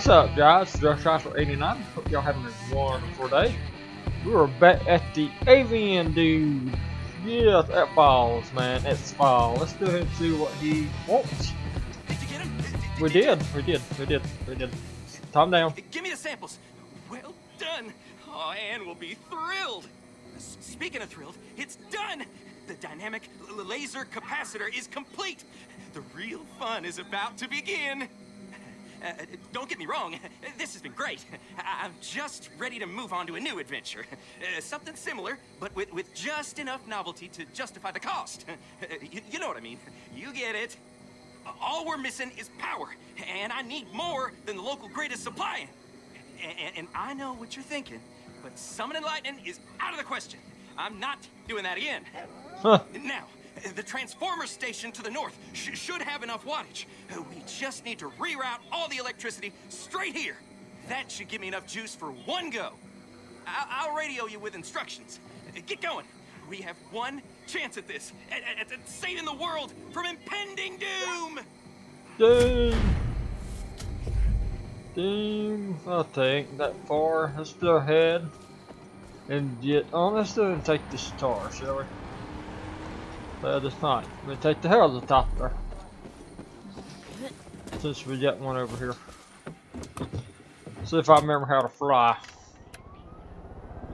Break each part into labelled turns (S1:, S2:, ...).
S1: What's up, guys? GhostStriker89. Hope y'all having a wonderful day. We were back at the Avian dude. Yeah, that falls man. That's ball. Let's go ahead and see what he wants.
S2: Did you get him?
S1: We did, we did, we did, we did. Calm down.
S2: Give me the samples. Well done. Oh, Anne will be thrilled. S- Speaking of thrilled, it's done. The dynamic laser capacitor is complete. The real fun is about to begin. Uh, don't get me wrong, this has been great. I- I'm just ready to move on to a new adventure. Uh, something similar, but with, with just enough novelty to justify the cost. you, you know what I mean. You get it. All we're missing is power, and I need more than the local grid is supplying. And, and I know what you're thinking, but summoning lightning is out of the question. I'm not doing that again.
S1: Huh.
S2: Now, the transformer station to the north sh should have enough wattage. We just need to reroute all the electricity straight here. That should give me enough juice for one go. I I'll radio you with instructions. Get going. We have one chance at this, at, at, at saving the world from impending doom.
S1: Doom. Doom. I'll take that far. Let's go ahead and get on. Let's go and take the star, shall we? It's not. We'll take the hell of the helicopter. Since we got one over here. See if I remember how to fly.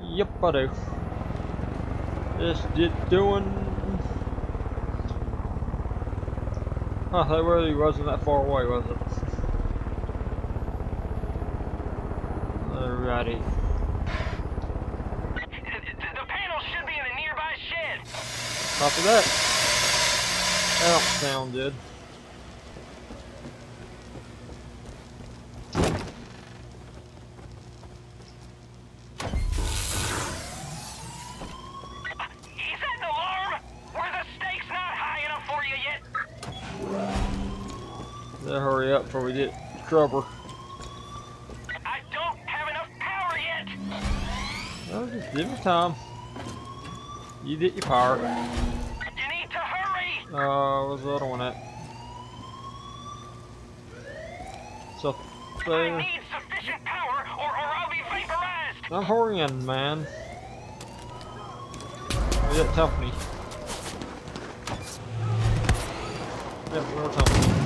S1: Yep, I do. Let's get doing. Huh, that really wasn't that far away, was it? Alrighty.
S3: The panel should be in a nearby shed.
S1: Copy that. That don't sound good.
S3: Is an alarm? Were the stakes not high enough for you yet?
S1: Better hurry up before we get trouble.
S3: I don't have enough power yet.
S1: Oh, just give me time. You did your part.
S3: You need to hurry.
S1: Uh, where's the other one at? So,
S3: I need sufficient power or, or I'll be vaporized.
S1: I'm hurrying, man. You didn't tell me. Yeah, we'll tell me.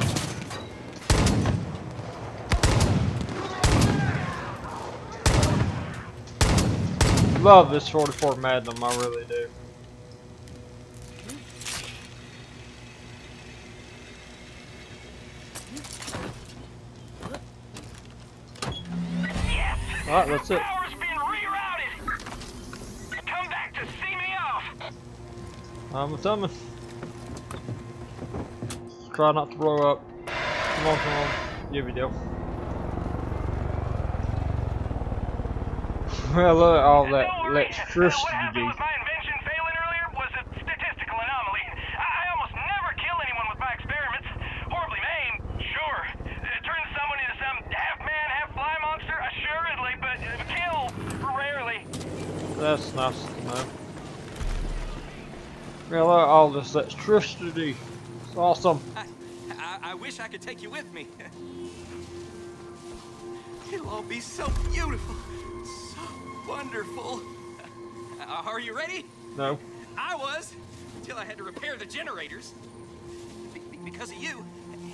S1: Love this 44 Magnum, I really do. Alright, that's it.
S3: Power's been rerouted. Come back to see me off.
S1: I'm coming. Try not to blow up. Come on, come on. Here we go. Well, look at all that electricity.
S3: What happened with my invention failing earlier was a statistical anomaly. I, I almost never kill anyone with my experiments. Horribly maim, sure. Uh, turn someone into some half man, half fly monster, assuredly, but uh, kill rarely.
S1: That's nice to know. Yeah, look at all this electricity. It's awesome.
S2: I, I, I wish I could take you with me. It'll all be so beautiful, so wonderful. Uh, are you ready?
S1: No.
S2: I was, until I had to repair the generators. Be- because of you,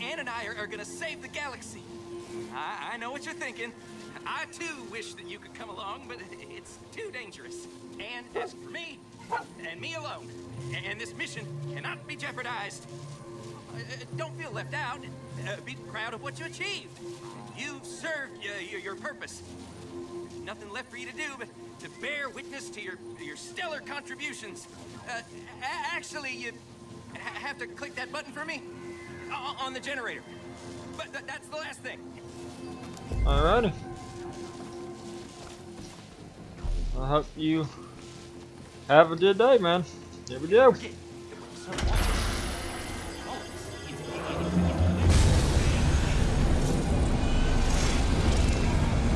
S2: Anne and I are, are gonna save the galaxy. I, I know what you're thinking. I too wish that you could come along, but it's too dangerous. And as for me, and me alone. And this mission cannot be jeopardized. Uh, don't feel left out. Uh, be proud of what you achieved. You've served uh, your, your purpose. Nothing left for you to do but to bear witness to your your stellar contributions. Uh, actually, you have to click that button for me on the generator. But th- that's the last thing.
S1: Alrighty. I hope you have a good day, man. Here we go.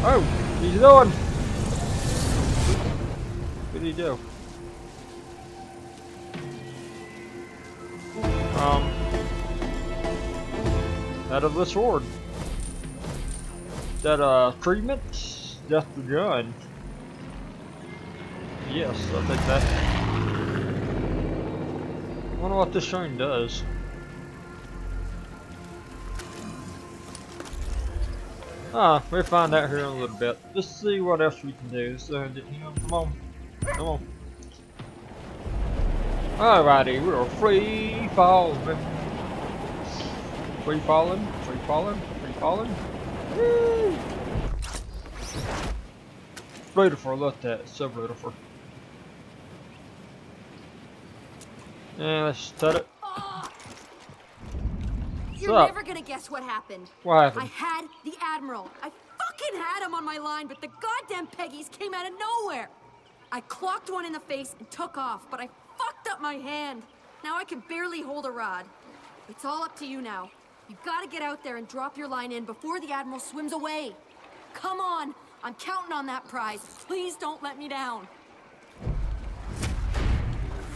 S1: Oh, he's doing. What did he do? Um, out of the sword. That uh treatment? Just the gun. Yes, I'll take that. I wonder what this train does. Ah, we'll find out here in a little bit. Let's see what else we can do. So, come on. Come on. Alrighty, we're free falling. Free falling, free falling, free falling. Woo! for at that, so beautiful. Yeah, let's set it.
S4: You're never gonna guess what happened.
S1: What
S4: I had the Admiral. I fucking had him on my line, but the goddamn Peggies came out of nowhere. I clocked one in the face and took off, but I fucked up my hand. Now I can barely hold a rod. It's all up to you now. You've gotta get out there and drop your line in before the Admiral swims away. Come on, I'm counting on that prize. Please don't let me down.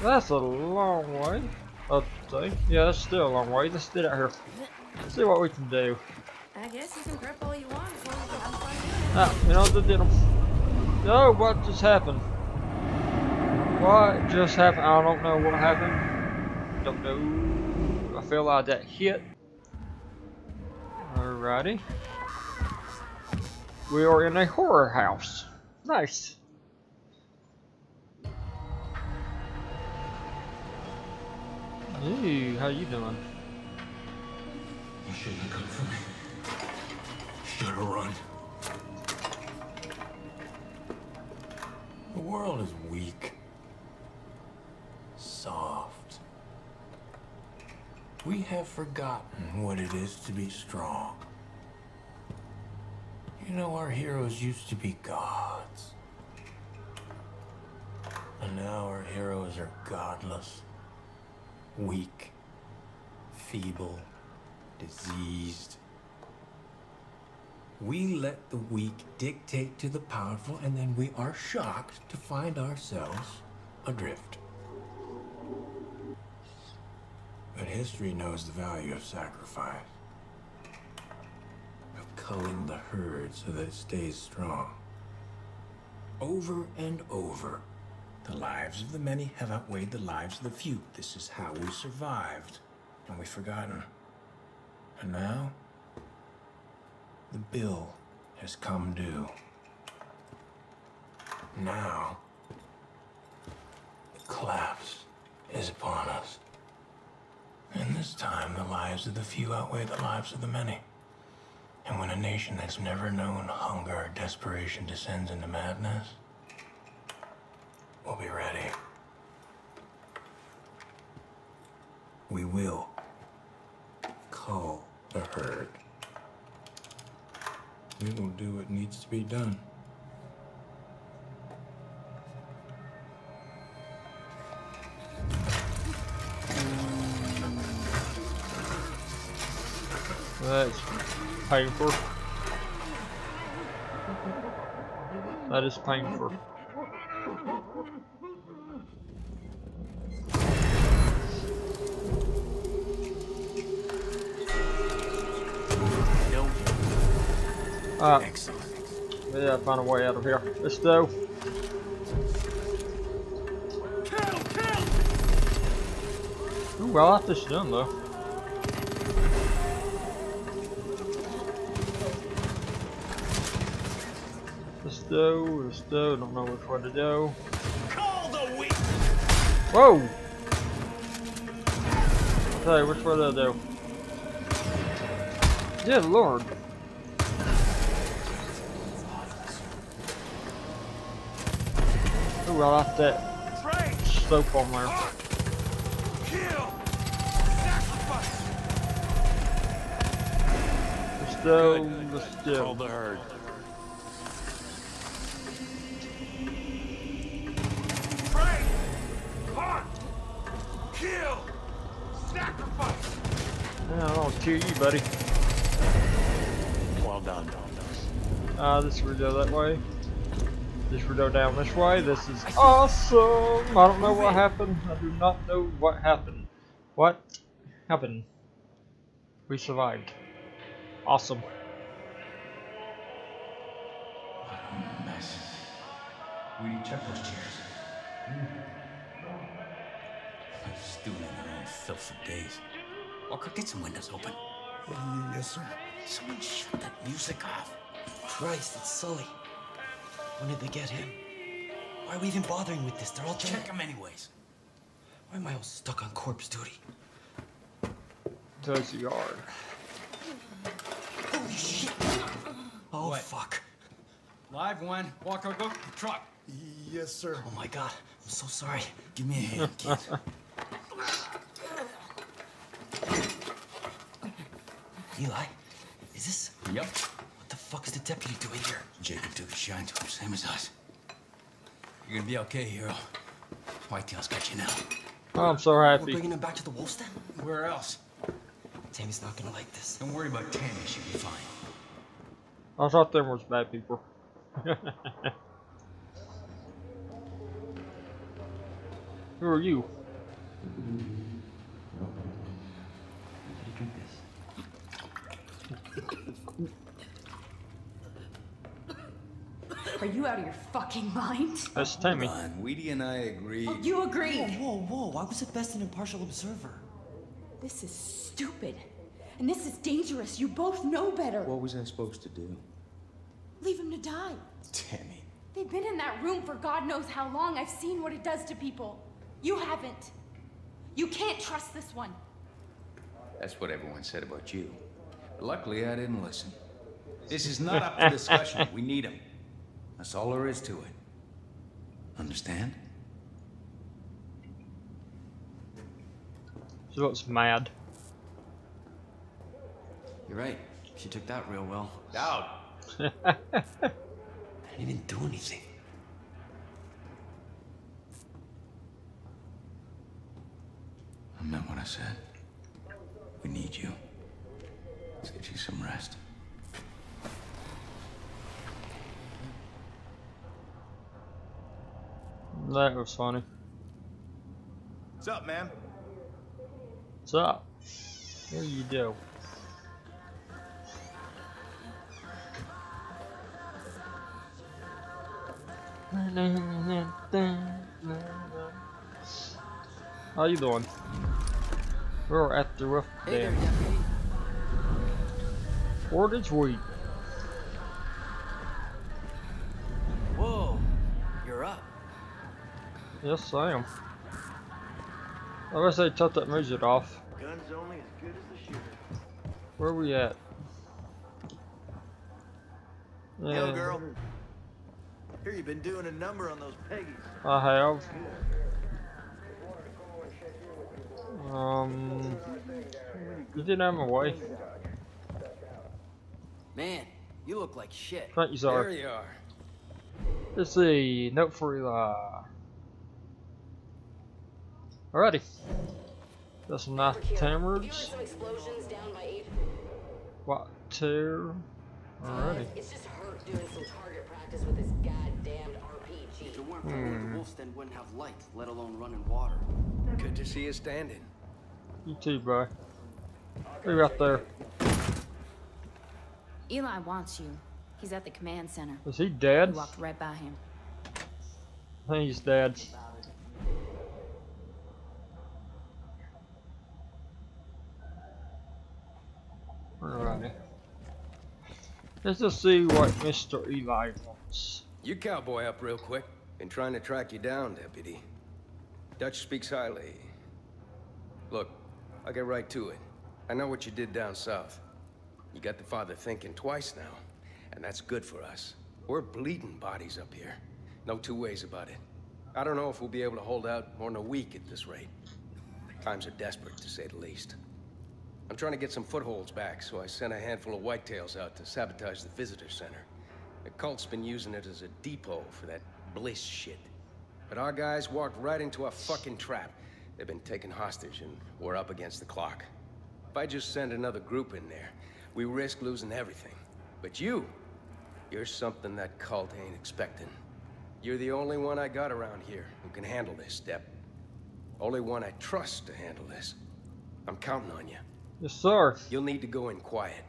S1: That's a long way. I'd say. Yeah, that's still a long way. Let's get out here. See what we can do.
S4: I guess you can prep all you want as long as you have fun.
S1: Ah, you know, they did 'em. No, what just happened? What just happened? I don't know what happened. Don't know. I feel like that hit. Alrighty. We are in a horror house. Nice. Ooh, how you doing?
S5: You shouldn't have come for me. Should have run. The world is weak. Soft. We have forgotten what it is to be strong. You know, our heroes used to be gods. And now our heroes are godless, weak, feeble, diseased. We let the weak dictate to the powerful, and then we are shocked to find ourselves adrift. But history knows the value of sacrifice, culling the herd so that it stays strong. Over and over, the lives of the many have outweighed the lives of the few. This is how we survived, and we've forgotten. And now, the bill has come due. Now, the collapse is upon us. And this time, the lives of the few outweigh the lives of the many. And when a nation that's never known hunger or desperation descends into madness, we'll be ready. We will call the herd. We will do what needs to be done.
S1: Painful. That is painful.
S2: No.
S1: Ah, yeah, found a way out of here. Let's go. Ooh, I like this done though. Let's go, let's don't know which way to go.
S2: Call the weak!
S1: Whoa! Hey, which way to go? Good lord. Ooh, I like that slope on there.
S3: Kill! Sacrifice!
S1: Let's go, let's go. shoot you, buddy.
S5: Well done.
S1: Uh, this Rudo that way. This Rudo down this way. This is awesome! I don't know what happened. I do not know what happened. What happened? We survived. Awesome.
S6: What a mess. We need check those chairs. Mm. I've been in my own filth for days. Walker, get some windows open.
S7: Mm, yes, sir.
S6: Someone shut that music off.
S8: Christ, it's Sully. When did they get him? Why are we even bothering with this? They're all dead.
S6: Check them anyways.
S8: Why am I all stuck on corpse duty?
S1: Does the yard.
S8: Holy shit! Oh,
S6: What?
S8: fuck.
S6: Live one. Walker, go to the truck.
S7: Yes, sir.
S8: Oh my god, I'm so sorry.
S6: Give me a hand, kid.
S8: Eli, is this...
S6: yep.
S8: What the fuck is the deputy doing here?
S6: Jacob took a shine to him, same as us. You're gonna be okay, hero. Whitetail's got you now.
S1: Oh, I'm so
S8: We're bringing him back to the wolf's den?
S6: Where else?
S8: Tammy's not gonna like this.
S6: Don't worry about Tammy, she'll be fine.
S1: I thought there was bad people. Who are you?
S8: How do you drink this?
S4: Are you out of your fucking mind?
S1: That's Tammy.
S9: Fine, Wheaty and I agreed.
S4: Oh, you agreed.
S8: Whoa, whoa, whoa. I was at best an impartial observer.
S4: This is stupid. And this is dangerous. You both know better.
S9: What was I supposed to do?
S4: Leave him to die.
S9: Tammy.
S10: They've been in that room for God knows how long. I've seen what it does to people. You haven't. You can't trust this one.
S9: That's what everyone said about you. But luckily, I didn't listen. This is not up for discussion. We need him. That's all there is to it. Understand?
S1: She looks mad.
S8: You're right. She took that real well.
S9: Out.
S8: I didn't even do anything.
S9: I meant what I said. We need you. Let's get you some rest.
S1: That was funny.
S7: What's up, man?
S1: What's up? There you go. How you doing? We're at the roof
S8: Hey there,
S1: dam.
S8: deputy.
S1: Portage Week. Yes, I am. I wish they took that music off.
S7: Guns only as good as the shooter.
S1: Where we at?
S7: Yo,
S1: Yeah,
S7: girl. Here you've been doing a number on those Peggies.
S1: I have. Um, you didn't have my wife.
S8: Man, you look like shit.
S1: Thank you,
S9: There
S1: sir.
S9: you are.
S1: Let's see. Note for Eli. Alrighty. Got some nice tammers.
S11: some explosions down by eight.
S1: What two? Alrighty.
S11: It's just hurt doing some target practice with this goddamned RPG.
S8: If it weren't for where the hmm. wolf's den wouldn't have light, let alone running water.
S12: Good to see you standing.
S1: You too, bro. Who right there?
S10: Eli wants you. He's at the command center.
S1: Is he
S10: You
S1: dead?
S10: walked right by him.
S1: I think he's dead. Alrighty. Let's just see what Mr. Eli wants.
S12: You cowboy up real quick. Been trying to track you down, deputy. Dutch speaks highly. Look, I'll get right to it. I know what you did down south. You got the father thinking twice now, and that's good for us. We're bleeding bodies up here. No two ways about it. I don't know if we'll be able to hold out more than a week at this rate. Times are desperate, to say the least. I'm trying to get some footholds back, so I sent a handful of whitetails out to sabotage the visitor center. The cult's been using it as a depot for that bliss shit. But our guys walked right into a fucking trap. They've been taken hostage, and we're up against the clock. If I just send another group in there, we risk losing everything. But you, you're something that cult ain't expecting. You're the only one I got around here who can handle this, Step. Only one I trust to handle this. I'm counting on you.
S1: Yes, sir.
S12: You'll need to go in quiet.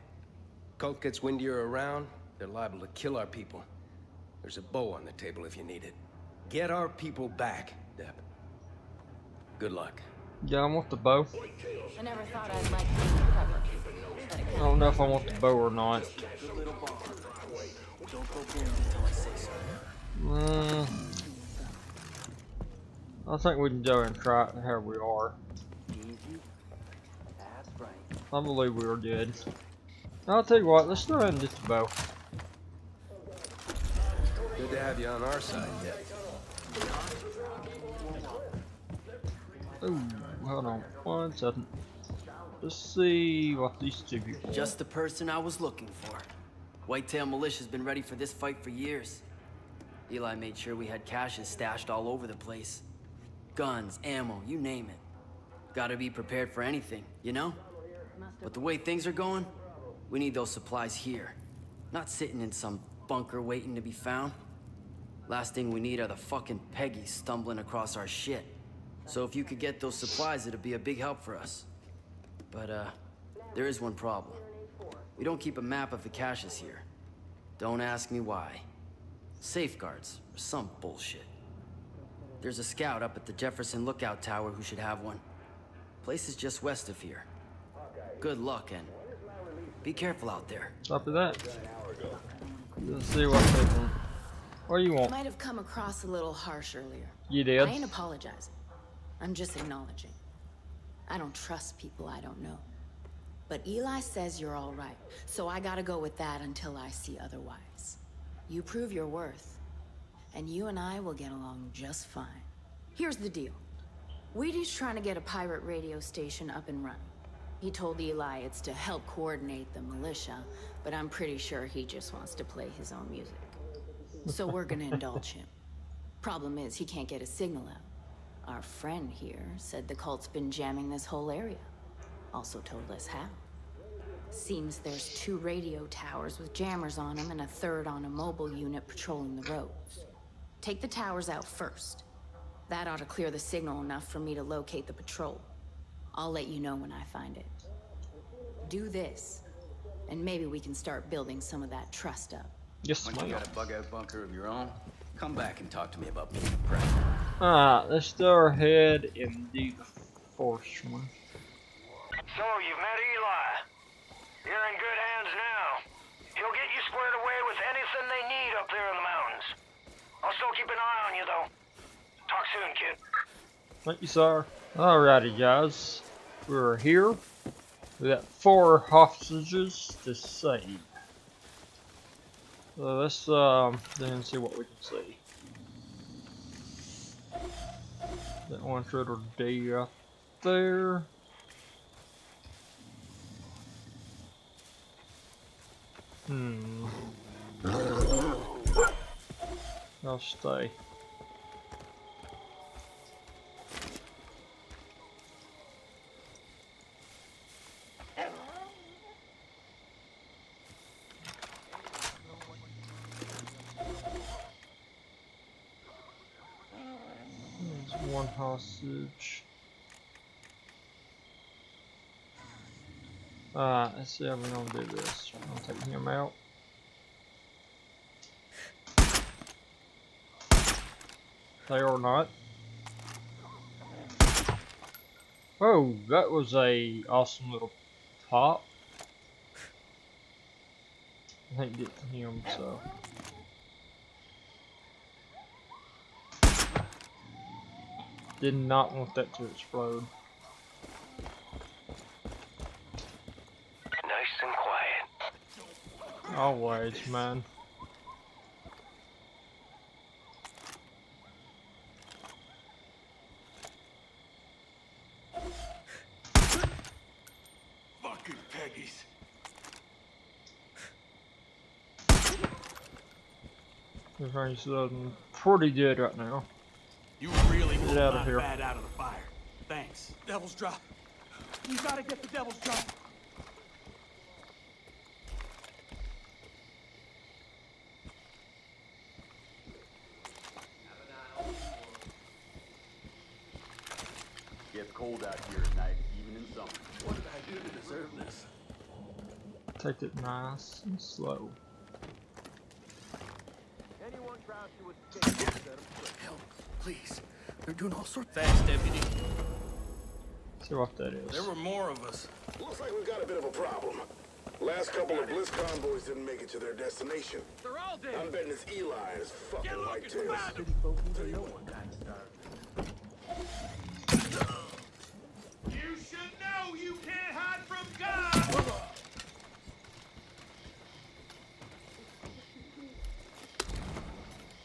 S12: Cult gets wind you're around, they're liable to kill our people. There's a bow on the table if you need it. Get our people back, Dep. Good luck.
S1: Yeah, I want the bow.
S10: I never thought I'd like being a prepper. But it
S1: I don't know if I want the bow or not.
S8: Good little bar. Don't go boom until I.
S1: Mm, I think we can go and try it how we are.
S8: Easy. That's right.
S1: I believe we were good. I'll tell you what, let's throw in just a bow.
S12: Good to have you on our side, Dep.
S1: Ooh, hold on one second. Let's see what these two people
S8: Just the person I was looking for. Whitetail Militia's been ready for this fight for years. Eli made sure we had caches stashed all over the place. Guns, ammo, you name it. Gotta be prepared for anything, you know? But the way things are going, we need those supplies here. Not sitting in some bunker waiting to be found. Last thing we need are the fucking Peggies stumbling across our shit. So if you could get those supplies, it'd be a big help for us. But, uh, there is one problem. We don't keep a map of the caches here. Don't ask me why. Safeguards, or some bullshit. There's a scout up at the Jefferson Lookout Tower who should have one. Place is just west of here. Good luck, and be careful out there.
S1: Copy that. Let's see what they want. What do you want?
S13: Might have come across a little harsh earlier.
S1: You did?
S13: I ain't apologizing. I'm just acknowledging. I don't trust people I don't know. But Eli says you're all right, so I gotta go with that until I see otherwise. You prove your worth, and you and I will get along just fine. Here's the deal. Wheaty's trying to get a pirate radio station up and running. He told Eli it's to help coordinate the militia, but I'm pretty sure he just wants to play his own music. So we're gonna indulge him. Problem is, he can't get a signal out. Our friend here said the cult's been jamming this whole area. Also told us how. Seems there's two radio towers with jammers on them and a third on a mobile unit patrolling the roads. Take the towers out first. That ought to clear the signal enough for me to locate the patrol. I'll let you know when I find it. Do this, and maybe we can start building some of that trust up.
S1: Yes,
S9: Once you got a bug-out bunker of your own, come back and talk to me about being a prep.
S1: Alright, let's go ahead and do the first one.
S3: So, you've met Eli. You're in good hands now. He'll get you squared away with anything they need up there in the mountains. I'll still keep an eye on you, though. Talk soon, kid.
S1: Thank you, sir. Alrighty, guys. We're here. We got four hostages to save. So let's um then see what we can see. That one shooter D right there. Hmm. I'll stay. There's one hostage. Alright, let's see how we're gonna do this. I'm taking him out. They or not. Oh, that was a awesome little pop. I think get him so. Did not want that to explode.
S3: Nice and quiet.
S1: Always, man.
S6: Fucking Peggies.
S1: Everything's looking pretty good right now.
S6: You really
S1: Get out of here.
S6: bat out of the fire. Thanks. Devil's drop. You gotta get the devil's drop.
S14: Gets cold out here at night, even in summer. What did I do to deserve this?
S1: Take it nice and slow.
S3: Anyone tries to escape, set 'em straight.
S15: Please. They're doing all sorts. Thanks, deputy.
S1: See what that is.
S15: There were more of us.
S16: Looks like we've got a bit of a problem. Last couple of Bliss convoys didn't make it to their destination.
S15: They're all dead.
S16: I'm betting it's Eli and his fucking whitetails. Tell you what.
S3: You should know you can't hide from God!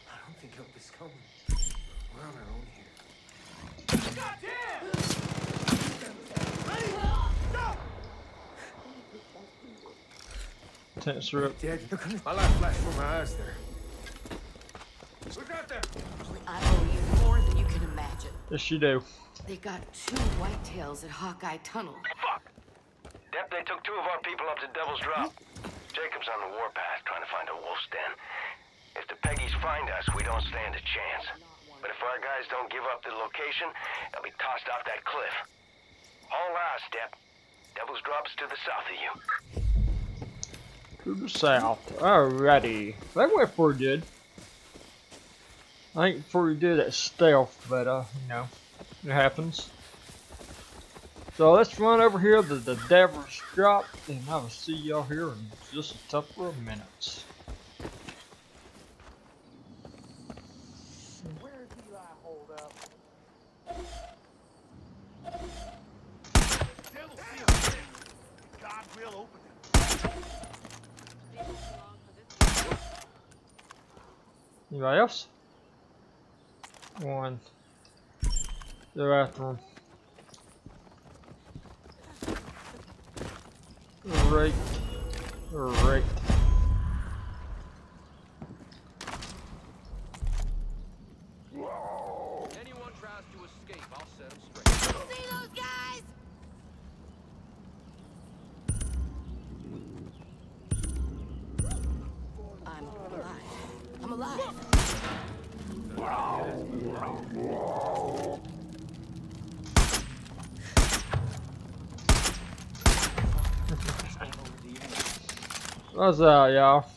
S15: I don't think help is coming. We're on our own here.
S3: Goddamn!
S1: Tense rip.
S15: Dead. They're coming. My life flashed before my eyes there.
S3: Look out there!
S13: I owe you more than you can imagine.
S1: Yes, you do.
S13: They got two whitetails at Hawkeye Tunnel.
S12: Fuck. Dep, they took two of our people up to Devil's Drop. Jacob's on the warpath trying to find a wolf's den. If the Peggies find us, we don't stand a chance. But if our guys don't give up the location, they'll be tossed off that cliff. All ours, Dep. Devil's Drop's to the south of you.
S1: To the south. Alrighty. That went pretty good. I think pretty good at stealth, but uh, you know, it happens. So let's run over here to the Devil's Drop, and I will see y'all here in just a couple of minutes.
S3: Where's Eli hold up? Devil seal. God will open it.
S1: Anybody else? One. They're after him. Right. Right.
S17: Anyone tries to escape, I'll set them straight.
S13: See those guys? I'm alive. I'm alive.
S1: What's that, y'all?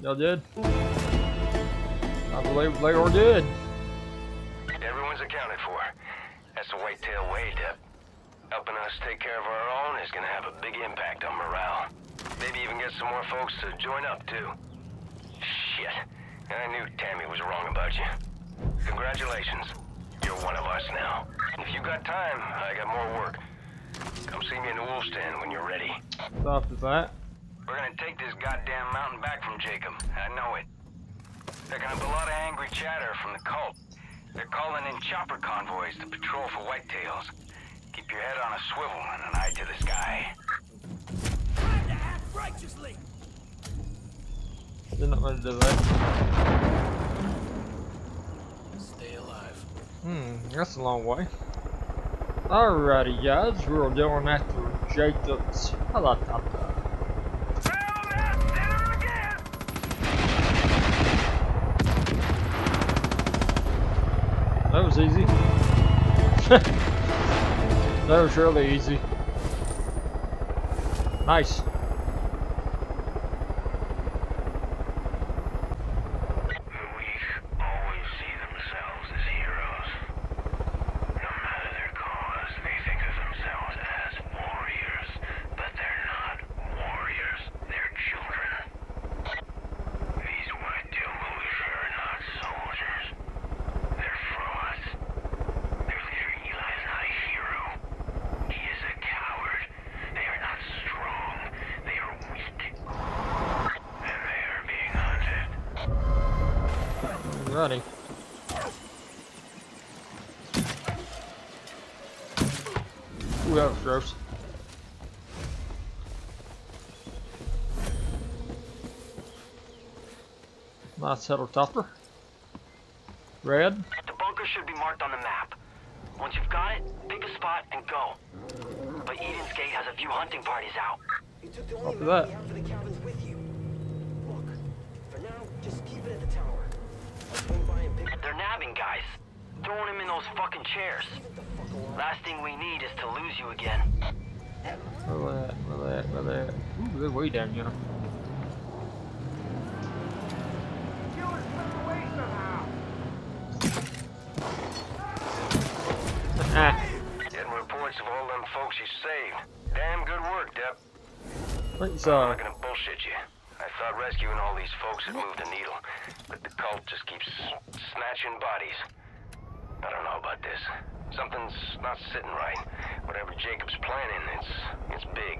S1: Y'all did? I believe they were good.
S12: Everyone's accounted for. That's the whitetail way, Dep. Helping us take care of our own is gonna have a big impact on morale. Maybe even get some more folks to join up, too. Shit. I knew Tammy was wrong about you. Congratulations. You're one of us now. If you got time, I got more work. Come see me in the wolf's den when you're ready.
S1: Stop is that?
S12: We're gonna take this goddamn mountain back from Jacob. I know it. Picking up a lot of angry chatter from the cult. They're calling in chopper convoys to patrol for whitetails. Keep your head on a swivel and an eye to the sky.
S3: Time to act righteously!
S1: They're not gonna do that.
S15: Stay alive.
S1: Hmm, that's a long way. Alrighty, guys, we're doing after Jacob's helicopter. That was easy. that was really easy. Nice. Nice helicopter. Red.
S18: The bunker should be marked on the map. Once you've got it, pick a spot and go. But Eden's Gate has a few hunting parties out.
S19: You took the only
S1: that.
S19: map we have for the cabins with you. Look, for now, just keep it at the tower. I'll swing by and pick
S18: They're nabbing guys. Throwing them in those fucking chairs. Last thing we need is to lose you again.
S1: Where that? Where that? Where that? Ooh, they're way down here. Ah.
S12: Getting reports of all them folks you saved. Damn good work, Dep.
S1: Thanks,
S12: I'm
S1: uh,
S12: not gonna bullshit you. I thought rescuing all these folks had moved the needle, but the cult just keeps snatching bodies. I don't know about this. Something's not sitting right. Whatever Jacob's planning, it's it's big,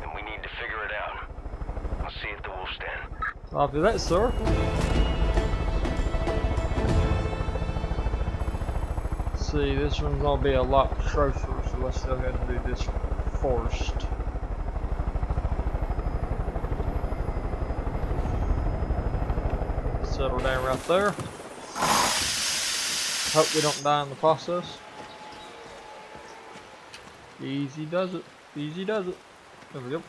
S12: and we need to figure it out. I'll see you at the Wolf's Den.
S1: After that, sir. See, this one's gonna be a lot closer, so let's go ahead and do this first. Settle down right there. Hope we don't die in the process. Easy does it. Easy does it. There we go.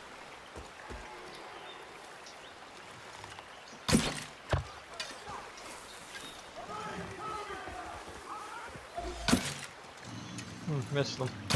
S1: Hmm, missed them.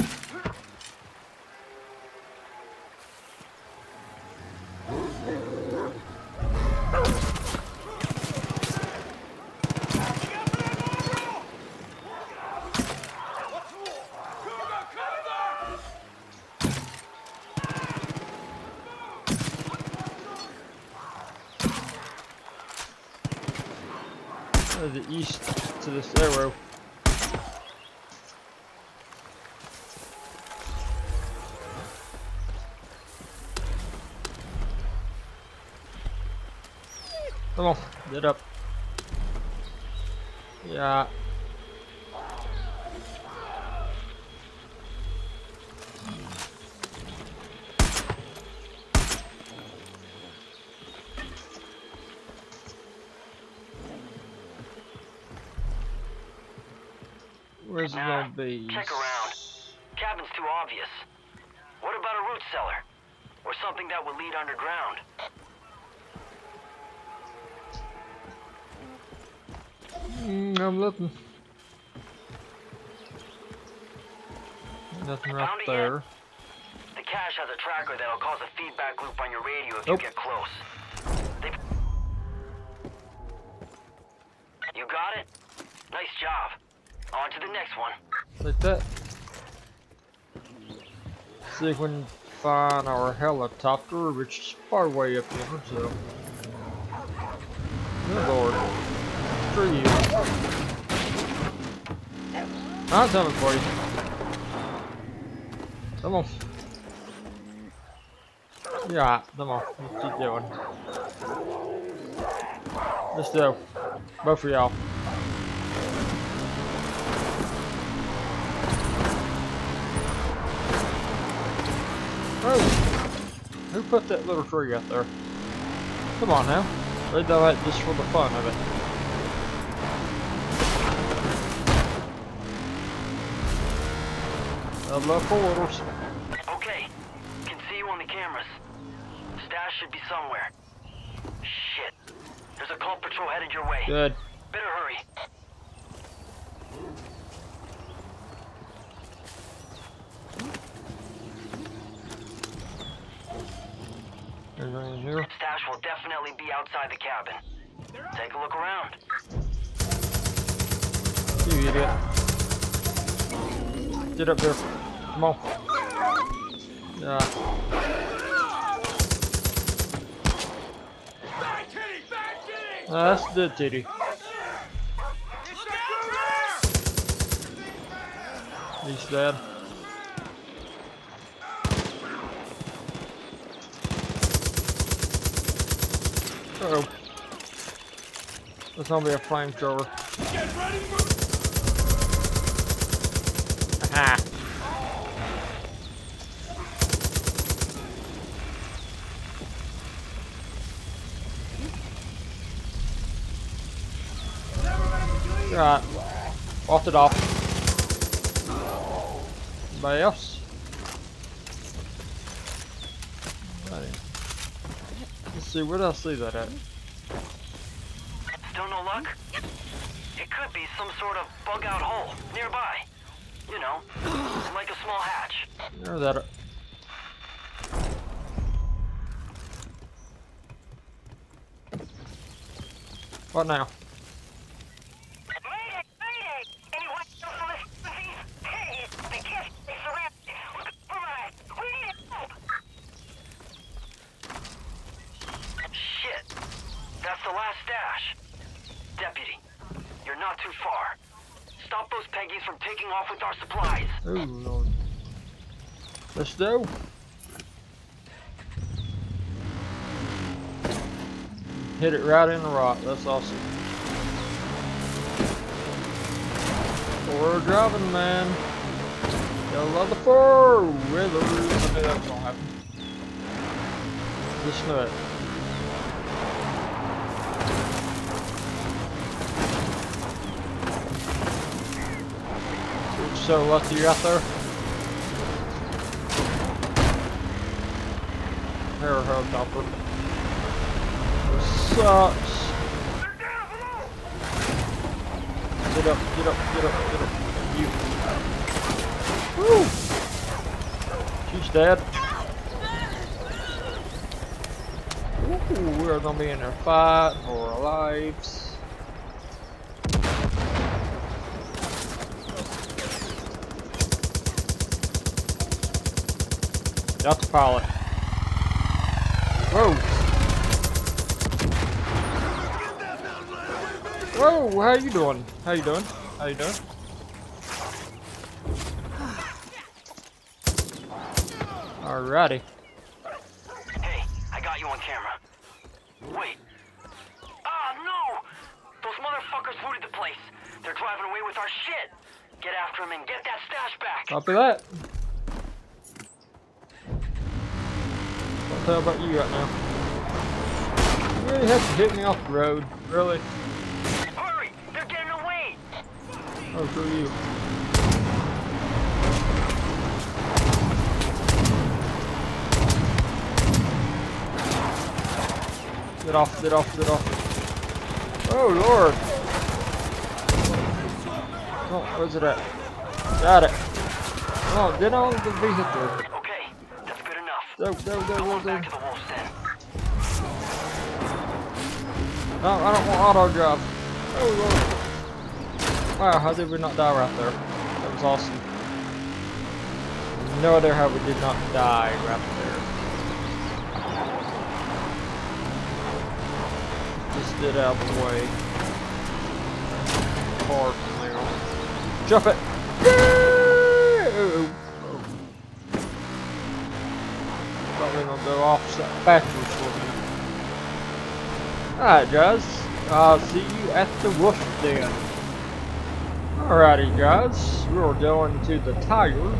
S1: Get up. Yeah. Where's it gonna be?
S18: check around. Cabin's too obvious. What about a root cellar? Or something that would lead underground?
S1: Mm, I'm looking. Nothing right there.
S18: yet? The cache has a tracker that'll cause a feedback loop on your radio if
S1: Nope.
S18: you get close. They've... You got it? Nice job. On to the next one.
S1: Like that. See if we can find our helicopter, which is far away up here, so. Good lord. For you. I'm coming for you. Come on. Yeah, come on. Let's keep going. Let's go. Both of y'all. Oh! Who put that little tree out there? Come on now. They do that just for the fun of it. Double up orders.
S18: Okay. Can see you on the cameras. Stash should be somewhere. Shit. There's a cult patrol headed your way.
S1: Good.
S18: Better hurry.
S1: Anything in here?
S18: Stash will definitely be outside the cabin. Take a look around.
S1: You idiot. Get up there. Come on. Yeah. Ah, that's the titty. He's dead. Uh oh. There's gonna be a flamethrower. Aha. Right. Off it off. Anybody else? Right. Let's see, where did I see that at?
S18: Still no luck? It could be some sort of bug out hole nearby. You know, like a small hatch.
S1: There that. What now?
S3: Mayday! Mayday! Anyone else on this disease? Hey, Stop those
S18: peggies from taking off with our supplies.
S1: Oh lord. Let's go. Hit it right in the rock. That's awesome. We're driving, man. Gotta love the four wheelers. I knew that was gonna happen. Just knew it. So lucky you're out there. Air helicopter. Sucks. Get up, get up, get up, get up. You. Woo! She's dead. Ooh, we're gonna be in a fight for our lives. Got the pilot. Whoa! Whoa, how you doing? How you doing? How you doing? Alrighty.
S18: Hey, I got you on camera. Wait. Ah, no! Those motherfuckers looted the place. They're driving away with our shit. Get after them and get that stash back.
S1: Copy that. Tell about you right now. You really have to hit me off the road. Really?
S18: Hurry! They're getting away!
S1: Oh, screw you. Get off, get off, get off. Oh, Lord. Oh, where's it at? Got it. Oh, get on the vehicle.
S18: Okay, that's good enough.
S1: Go, go, go, go, go.
S18: Back to the wolf's den.
S1: No, I don't want auto drive. Oh, Lord. Wow, how did we not die right there? That was awesome. No idea how we did not die right there. Just get out of the way. Car from there. Jump it! Thought we were gonna go off backwards for minute. Alright guys, I'll see you at the wolf den. Alrighty guys, we're going to the tiger.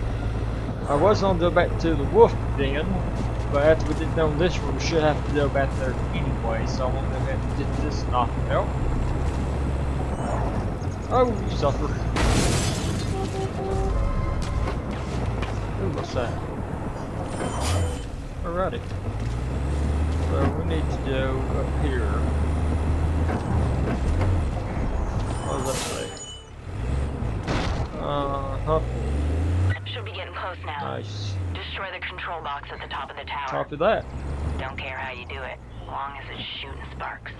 S1: I was gonna go back to the wolf den, but after we did done this one, we should have to go back there anyway, so I'm gonna go and get this knocked out. Oh, you suffer. Ooh, what's that? Alrighty. So we need to go up here. What does that say? Uh huh.
S20: Should be getting close now.
S1: Nice.
S20: Destroy the control box at the top of the tower.
S1: Copy that.
S20: Don't care how you do it, long as it's shooting sparks.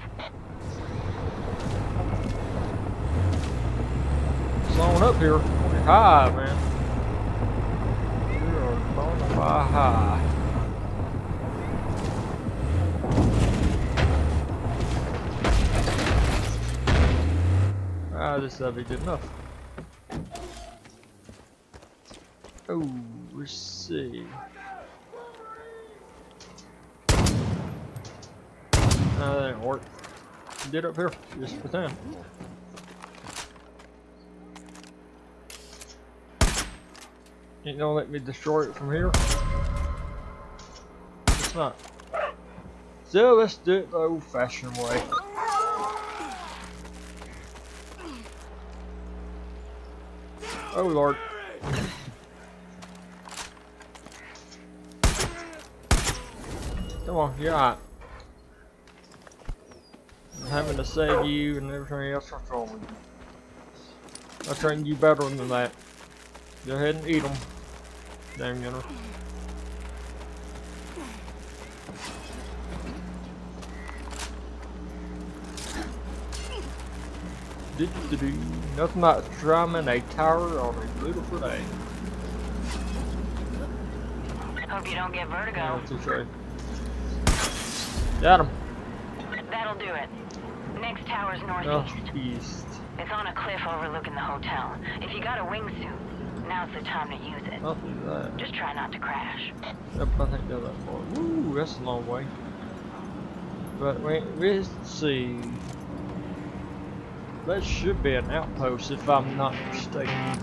S1: It's on up here. High, man. You're on high. Ah, this will be good enough. Oh, let's see. No, that didn't work. Get up here, just pretend. Ain't gonna let me destroy it from here. It's not. So let's do it the old fashioned way. Oh lord. Come on, you're out. I'm having to save you and everything else that's wrong with you. I trained you better than that. Go ahead and eat them. Damn you know. Do do do. Nothing like drumming a tower on a beautiful day.
S20: Hope you don't get vertigo.
S1: That's too true. Got him.
S20: That'll do it. Next tower's northeast.
S1: Northeast.
S20: It's on a cliff overlooking the hotel. If you got
S18: got a wingsuit. Now's the time to use it.
S1: I'll do that.
S18: Just try not to crash.
S1: Yep, I think they're that far. Ooh, that's a long way. But wait, let's see. That should be an outpost if I'm not mistaken.